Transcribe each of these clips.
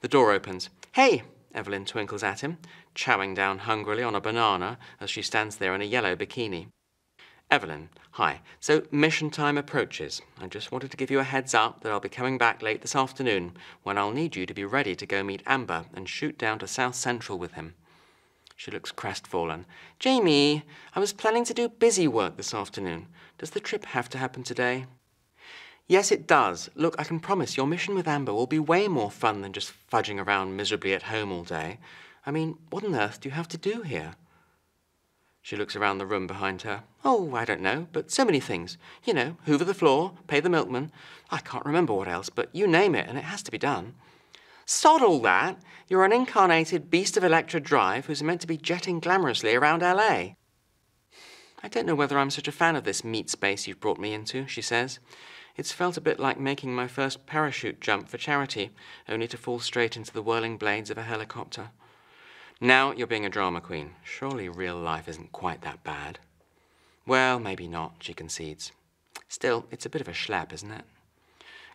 The door opens. Hey! Evelyn twinkles at him, chowing down hungrily on a banana as she stands there in a yellow bikini. Evelyn, hi. So mission time approaches. I just wanted to give you a heads up that I'll be coming back late this afternoon when I'll need you to be ready to go meet Amber and shoot down to South Central with him. She looks crestfallen. Jaymi, I was planning to do busy work this afternoon. Does the trip have to happen today? Yes, it does. Look, I can promise your mission with Amber will be way more fun than just fudging around miserably at home all day. I mean, what on earth do you have to do here? She looks around the room behind her. Oh, I don't know, but so many things. You know, hoover the floor, pay the milkman. I can't remember what else, but you name it, and it has to be done. Sod all that! You're an incarnated beast of Electra Drive who's meant to be jetting glamorously around LA. I don't know whether I'm such a fan of this meat space you've brought me into, she says. It's felt a bit like making my first parachute jump for charity, only to fall straight into the whirling blades of a helicopter. Now you're being a drama queen. Surely real life isn't quite that bad. Well, maybe not, she concedes. Still, it's a bit of a schlep, isn't it?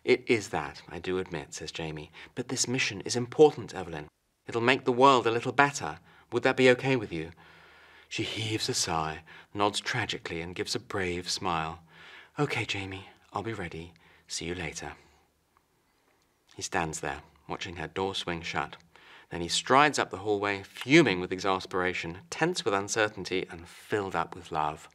It is that, I do admit, says Jaymi. But this mission is important, Evelyn. It'll make the world a little better. Would that be okay with you? She heaves a sigh, nods tragically, and gives a brave smile. Okay, Jaymi, I'll be ready. See you later. He stands there, watching her door swing shut. Then he strides up the hallway, fuming with exasperation, tense with uncertainty, and filled up with love.